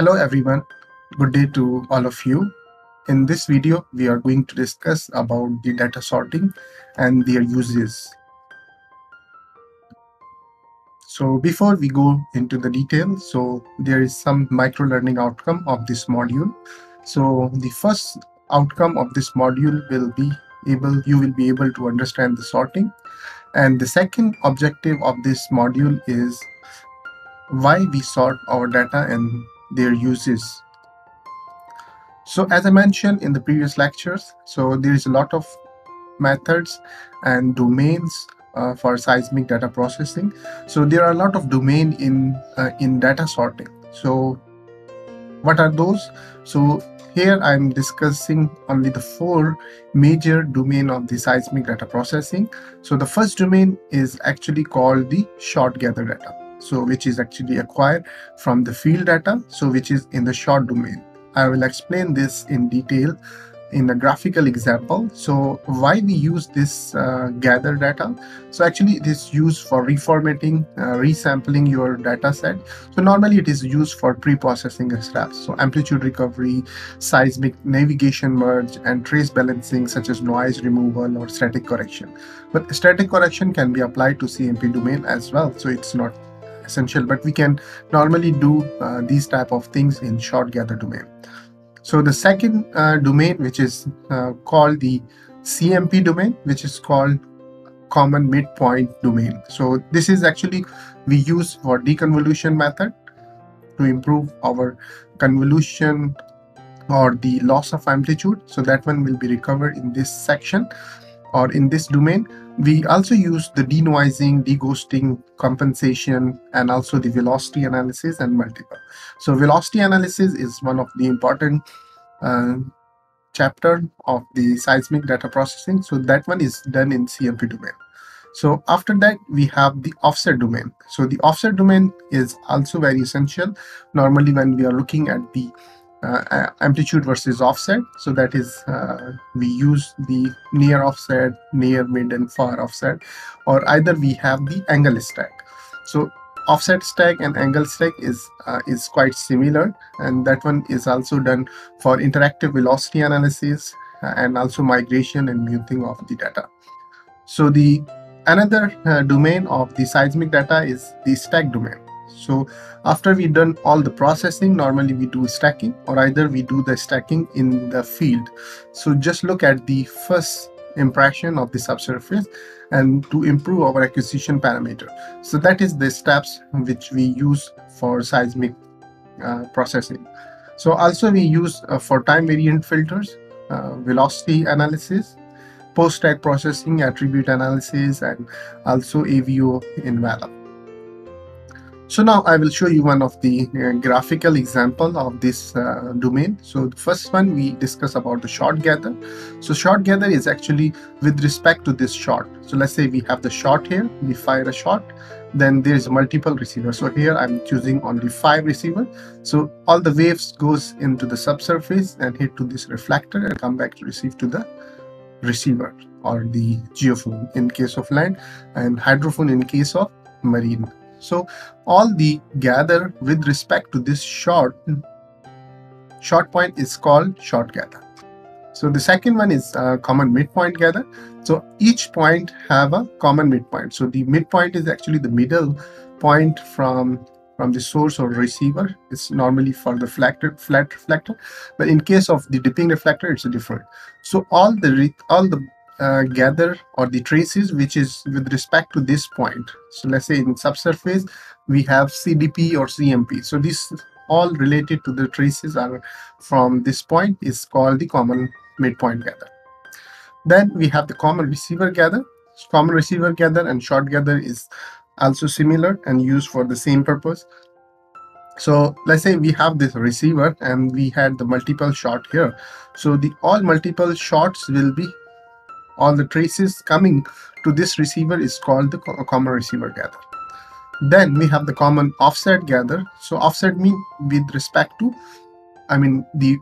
Hello everyone, good day to all of you. In this video, we are going to discuss about the data sorting and their uses. So before we go into the details, so there is some micro learning outcome of this module. So the first outcome of this module will be able, you will be able to understand the sorting. And the second objective of this module is why we sort our data and their uses. So as I mentioned in the previous lectures, so there is a lot of methods and domains uh, for seismic data processing. So there are a lot of domain in uh, in data sorting. So what are those? So here I'm discussing only the four major domain of the seismic data processing. So the first domain is actually called the shot gather data so which is actually acquired from the field data so which is in the shot domain. I will explain this in detail in a graphical example. So why we use this uh, gather data? So actually it is used for reformatting uh, resampling your data set so normally it is used for pre-processing steps so amplitude recovery seismic navigation merge and trace balancing such as noise removal or static correction. But static correction can be applied to cmp domain as well so it's not essential but we can normally do uh, these type of things in shot gather domain. So the second uh, domain which is uh, called the cmp domain which is called common midpoint domain. So this is actually we use for deconvolution method to improve our convolution or the loss of amplitude. So that one will be recovered in this section or in this domain we also use the denoising, deghosting, compensation, and also the velocity analysis and multiple. So velocity analysis is one of the important uh, chapter of the seismic data processing. So that one is done in CMP domain. So after that, we have the offset domain. So the offset domain is also very essential. Normally when we are looking at the uh, amplitude versus offset. So that is, uh, we use the near offset, near, mid, and far offset, or either we have the angle stack. So offset stack and angle stack is uh, is quite similar, and that one is also done for interactive velocity analysis uh, and also migration and muting of the data. So the another uh, domain of the seismic data is the stack domain. So after we done all the processing, normally we do stacking or either we do the stacking in the field. So just look at the first impression of the subsurface and to improve our acquisition parameter. So that is the steps which we use for seismic uh, processing. So also we use uh, for time variant filters, uh, velocity analysis, post-stack processing, attribute analysis, and also AVO in. So now I will show you one of the uh, graphical example of this uh, domain. So the first one we discuss about the shot gather. So shot gather is actually with respect to this shot. So let's say we have the shot here, we fire a shot, then there is multiple receiver. So here I'm choosing only five receiver. So all the waves goes into the subsurface and hit to this reflector and come back to receive to the receiver or the geophone in case of land and hydrophone in case of marine so all the gather with respect to this short short point is called shot gather. So the second one is a common midpoint gather. So each point have a common midpoint. So the midpoint is actually the middle point from from the source or receiver. It's normally for the reflector, flat reflector, but in case of the dipping reflector, it's different. So all the all the uh, gather or the traces which is with respect to this point. So let's say in subsurface, we have CDP or CMP. So this all related to the traces are from this point is called the common midpoint gather. Then we have the common receiver gather. Common receiver gather and shot gather is also similar and used for the same purpose. So let's say we have this receiver and we had the multiple shot here. So the all multiple shots will be all the traces coming to this receiver is called the common receiver gather. Then we have the common offset gather. So offset mean with respect to, I mean the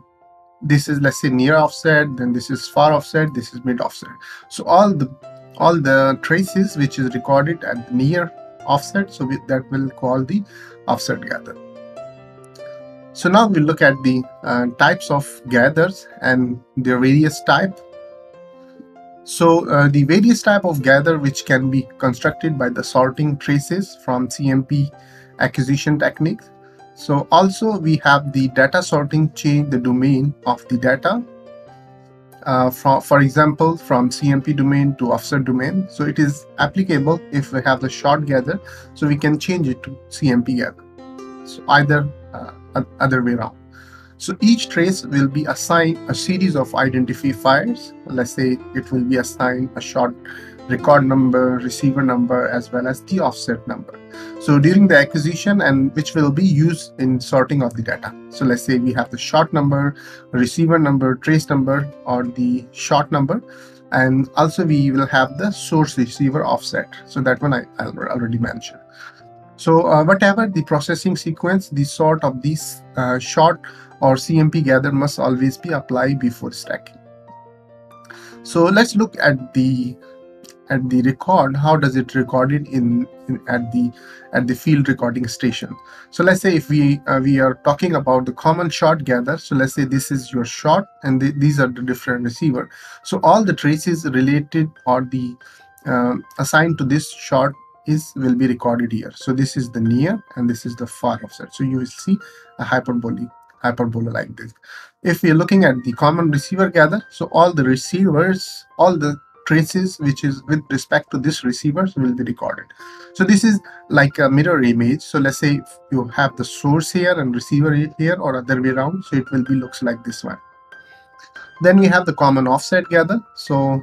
this is let's say near offset, then this is far offset, this is mid offset. So all the all the traces which is recorded at the near offset, so we, that will call the offset gather. So now we look at the uh, types of gathers and their various type. So uh, the various type of gather which can be constructed by the sorting traces from CMP acquisition techniques. So also we have the data sorting change the domain of the data uh, from, for example, from CMP domain to offset domain. So it is applicable if we have the shot gather, so we can change it to CMP gather. So either uh, other way around. So each trace will be assigned a series of identifiers. Let's say it will be assigned a short record number, receiver number, as well as the offset number. So during the acquisition and which will be used in sorting of the data. So let's say we have the short number, receiver number, trace number, or the short number. And also we will have the source receiver offset. So that one I, I already mentioned. So uh, whatever the processing sequence, the sort of these uh, short or CMP gather must always be applied before stacking. So let's look at the at the record. How does it record it in, in, at the at the field recording station? So let's say if we uh, we are talking about the common shot gather so let's say this is your short and th these are the different receiver. So all the traces related or the uh, assigned to this short is will be recorded here. So this is the near and this is the far offset so you will see a hyperbole hyperbola like this. If we are looking at the common receiver gather so all the receivers all the traces which is with respect to this receivers will be recorded. So this is like a mirror image. So let's say you have the source here and receiver here or other way around so it will be looks like this one. Then we have the common offset gather. So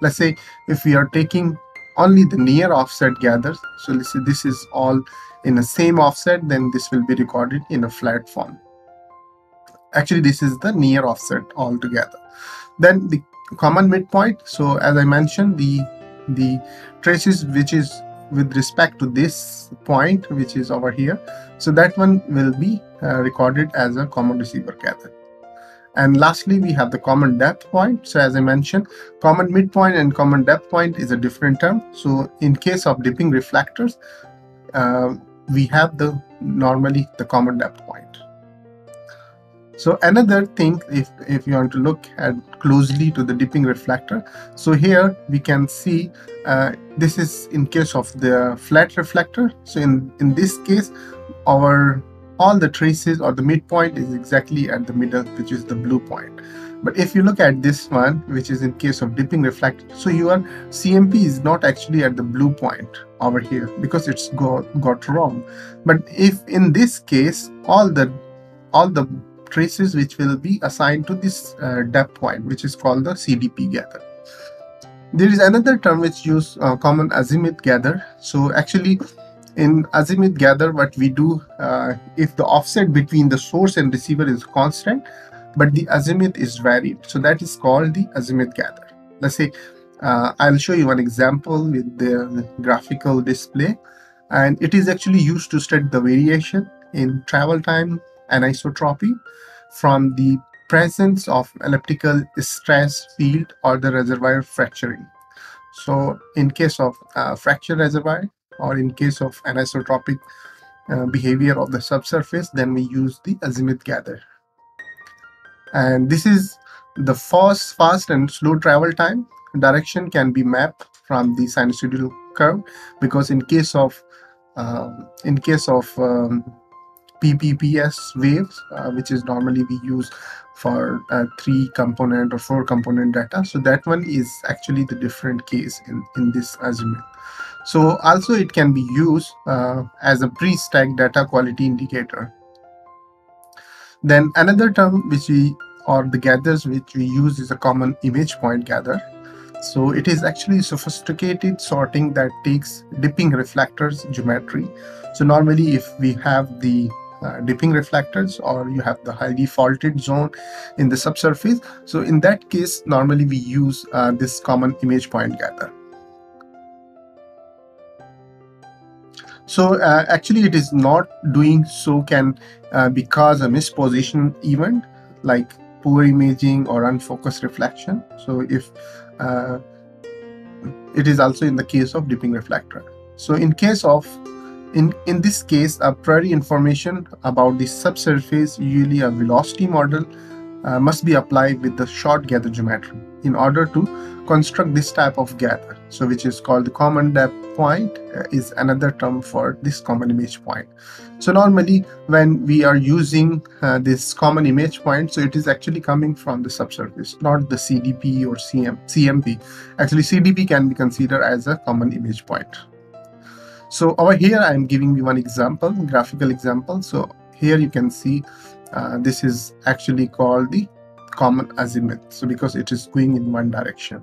let's say if we are taking only the near offset gathers. So let's say this is all in the same offset then this will be recorded in a flat form. Actually this is the near offset altogether. Then the common midpoint. So as i mentioned the the traces which is with respect to this point which is over here. So that one will be uh, recorded as a common receiver gather and lastly we have the common depth point. So as i mentioned common midpoint and common depth point is a different term. So in case of dipping reflectors uh, we have the normally the common depth point. So another thing, if, if you want to look at closely to the dipping reflector, so here we can see uh, this is in case of the flat reflector. So in, in this case, our all the traces or the midpoint is exactly at the middle, which is the blue point. But if you look at this one, which is in case of dipping reflect, so your CMP is not actually at the blue point over here because it's got, got wrong. But if in this case, all the all the traces which will be assigned to this uh, depth point, which is called the CDP gather. There is another term which use uh, common azimuth gather. So actually in azimuth gather, what we do, uh, if the offset between the source and receiver is constant, but the azimuth is varied. So that is called the azimuth gather. Let's say, uh, I'll show you one example with the graphical display. And it is actually used to study the variation in travel time anisotropy from the presence of elliptical stress field or the reservoir fracturing. So in case of uh, fracture reservoir or in case of anisotropic uh, behavior of the subsurface, then we use the azimuth gather. And this is the fast, fast and slow travel time. Direction can be mapped from the sinusoidal curve because in case of um, in case of um, PPPS waves, uh, which is normally we use for uh, three component or four component data. So that one is actually the different case in, in this azimuth. So also it can be used uh, as a pre-stack data quality indicator. Then another term which we or the gathers which we use is a common image point gather. So it is actually sophisticated sorting that takes dipping reflectors geometry. So normally if we have the uh, dipping reflectors or you have the highly faulted zone in the subsurface. So in that case, normally we use uh, this common image point gather. So uh, actually it is not doing so can uh, because a misposition event like poor imaging or unfocused reflection. So if uh, it is also in the case of dipping reflector. So in case of In, in this case, a priori information about the subsurface, usually a velocity model, uh, must be applied with the shot gather geometry in order to construct this type of gather. So which is called the common depth point uh, is another term for this common image point. So normally when we are using uh, this common image point, so it is actually coming from the subsurface, not the CDP or CM, CMP. Actually CDP can be considered as a common image point. So over here I am giving you one example, graphical example. So here you can see uh, this is actually called the common azimuth. So because it is going in one direction.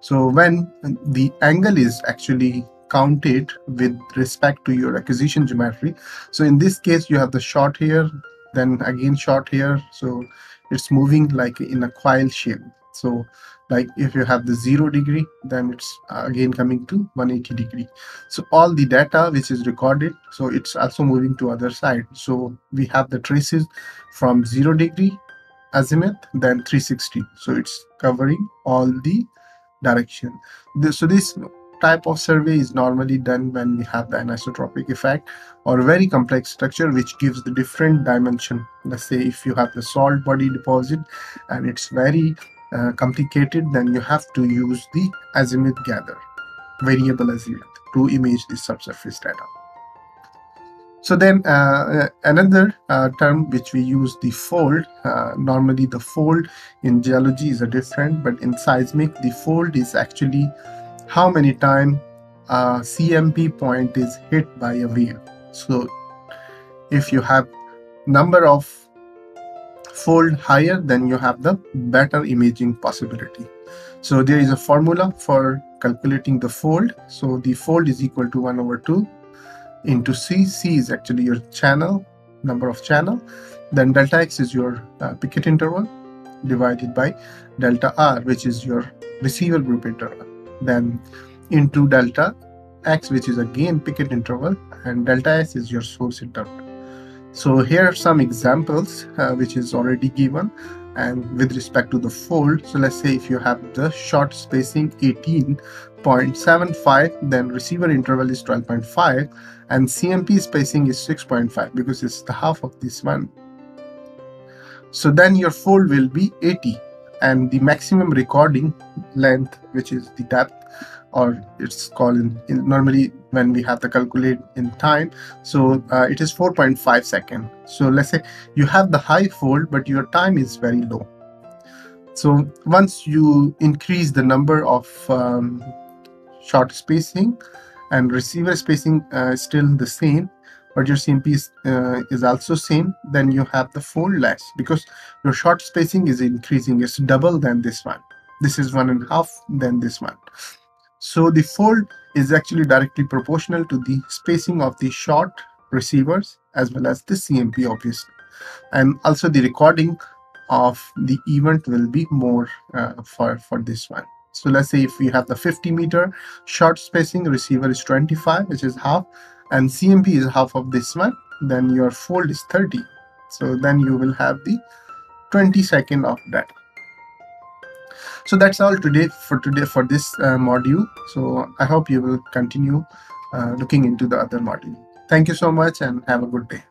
So when the angle is actually counted with respect to your acquisition geometry. So in this case, you have the short here, then again short here. So it's moving like in a coil shape. So like if you have the zero degree, then it's uh, again coming to 180 degree. So all the data which is recorded, so it's also moving to other side. So we have the traces from zero degree azimuth, then 360. So it's covering all the direction. So this type of survey is normally done when we have the anisotropic effect or very complex structure which gives the different dimension let's say if you have the salt body deposit and it's very uh, complicated then you have to use the azimuth gather variable azimuth to image the subsurface data so then uh, uh, another uh, term which we use the fold uh, normally the fold in geology is a different but in seismic the fold is actually how many times a CMP point is hit by a wave. So if you have number of fold higher, then you have the better imaging possibility. So there is a formula for calculating the fold. So the fold is equal to 1 over 2 into C. C is actually your channel, number of channel. Then delta X is your uh, interval divided by delta R, which is your receiver group interval then into delta x which is again Pickett interval and delta s is your source interval so here are some examples uh, which is already given and with respect to the fold so let's say if you have the short spacing 18.75 then receiver interval is 12.5 and cmp spacing is 6.5 because it's the half of this one. So then your fold will be 80 and the maximum recording length which is the depth or it's called in, in normally when we have to calculate in time so uh, it is 4.5 second so let's say you have the high fold but your time is very low so once you increase the number of um, short spacing and receiver spacing uh, still the same but your CMP is, uh, is also same, then you have the fold less because your short spacing is increasing. It's double than this one. This is one and a half than this one. So the fold is actually directly proportional to the spacing of the short receivers as well as the CMP obviously. And also the recording of the event will be more uh, for, for this one. So let's say if we have the 50 meter short spacing receiver is 25, which is half, and CMP is half of this one, then your fold is 30. So then you will have the 20 second of data. So that's all today for today for this uh, module. So I hope you will continue uh, looking into the other module. Thank you so much and have a good day.